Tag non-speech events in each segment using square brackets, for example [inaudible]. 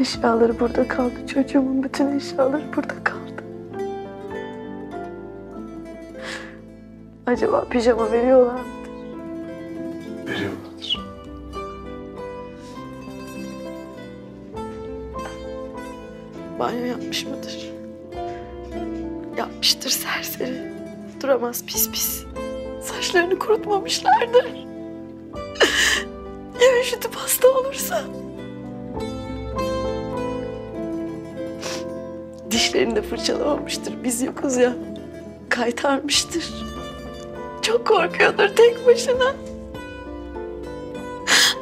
eşyaları burada kaldı. Çocuğumun bütün eşyaları burada kaldı. Acaba pijama veriyorlar mı? Veriyorlardır. Banyo yapmış mıdır? Yapmıştır serseri. Duramaz pis pis. Saçlarını kurutmamışlardır. [laughs] Ya üşütüp hasta olursa? Dişlerini de fırçalamamıştır. Biz yokuz ya. Kaytarmıştır. Çok korkuyordur tek başına.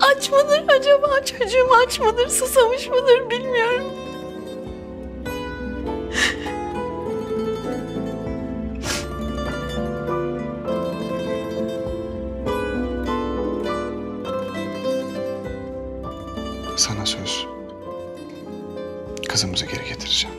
Aç mıdır acaba? Çocuğum aç mıdır? Susamış mıdır bilmiyorum. Sana söz. Kızımızı geri getireceğim.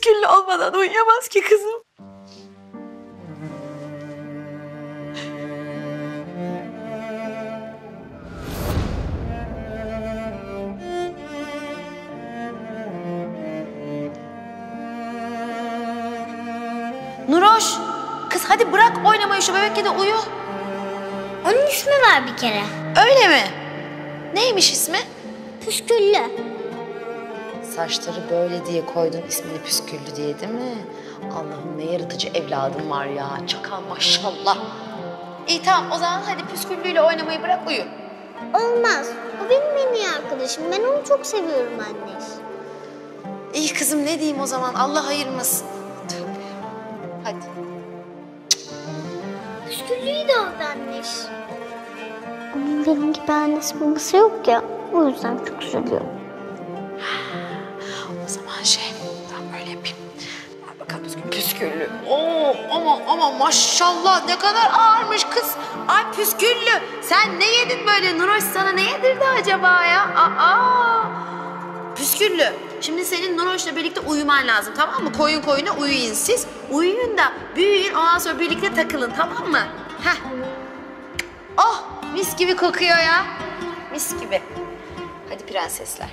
Püsküllü olmadan uyuyamaz ki kızım. Nuroş, kız hadi bırak oynamayı şu bebekle de uyu. Onun ismi var bir kere. Öyle mi? Neymiş ismi? Püsküllü. Saçları böyle diye koydun ismini püsküllü diye değil mi? Allah'ım ne yaratıcı evladım var ya. Çakal maşallah. İyi tamam o zaman hadi püsküllüyle oynamayı bırak uyu. Olmaz. O benim en iyi arkadaşım. Ben onu çok seviyorum anne. İyi kızım ne diyeyim o zaman Allah ayırmasın. Tövbe. Hadi. Püsküllüyü de aldı anne. Onun benim gibi annesi babası yok ya. O yüzden çok üzülüyorum. Maşallah ne kadar ağırmış kız. Ay püsküllü. Sen ne yedin böyle? Nuroş sana ne yedirdi acaba ya? Aa. Püsküllü. Şimdi senin Nuroş'la birlikte uyuman lazım tamam mı? Koyun koyuna uyuyun siz. Uyuyun da büyüyün ondan sonra birlikte takılın tamam mı? Heh. Oh mis gibi kokuyor ya. Mis gibi. Hadi prensesler.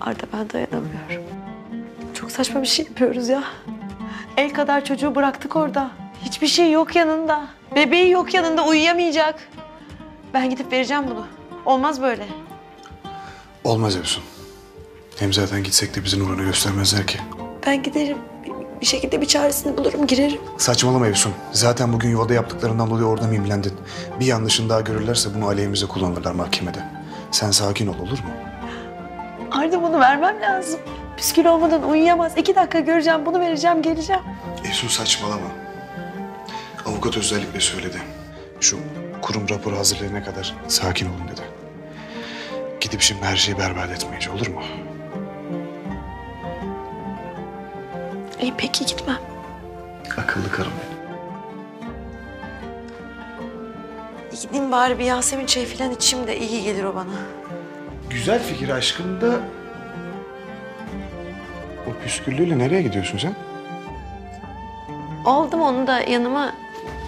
Arda ben dayanamıyorum. Çok saçma bir şey yapıyoruz ya. El kadar çocuğu bıraktık orada. Hiçbir şey yok yanında. Bebeği yok yanında uyuyamayacak. Ben gidip vereceğim bunu. Olmaz böyle. Olmaz Efsun. Hem zaten gitsek de bizi Nurhan'a göstermezler ki. Ben giderim. Bir- şekilde bir çaresini bulurum girerim. Saçmalama Efsun. Zaten bugün yuvada yaptıklarından dolayı orada mimlendin. Bir yanlışın daha görürlerse bunu aleyhimize kullanırlar mahkemede. Sen sakin ol olur mu? Arda bunu vermem lazım. Püskül olmadan uyuyamaz. İki dakika göreceğim bunu vereceğim geleceğim. Efsun saçmalama. Avukat özellikle söyledi. Şu kurum raporu hazırlayana kadar sakin olun dedi. Gidip şimdi her şeyi berbat etmeyece olur mu? İyi peki gitmem. Akıllı karım benim. Gideyim bari bir Yasemin çayı falan içeyim de iyi gelir o bana. Güzel fikir aşkım da... O püsküllüyle nereye gidiyorsun sen? Aldım onu da yanıma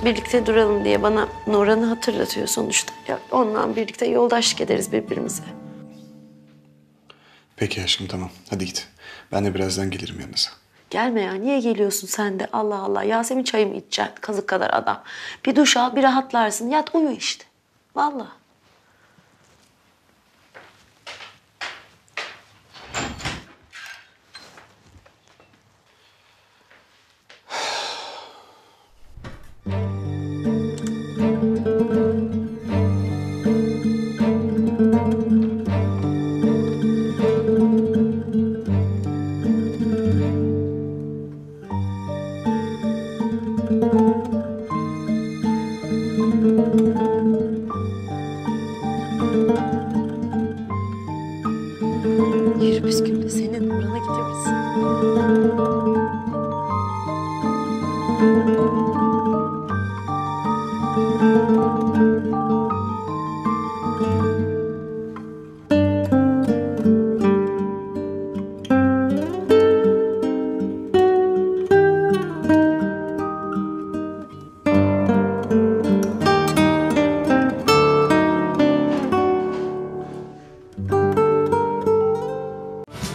birlikte duralım diye bana Nurhan'ı hatırlatıyor sonuçta. Ya onunla birlikte yoldaşlık ederiz birbirimize. Peki aşkım tamam. Hadi git. Ben de birazdan gelirim yanınıza. Gelme ya niye geliyorsun sen de Allah Allah. Yasemin çayı mı içeceksin kazık kadar adam. Bir duş al bir rahatlarsın yat uyu işte. Vallahi. Yürümüş günde senin uğruna gidiyoruz.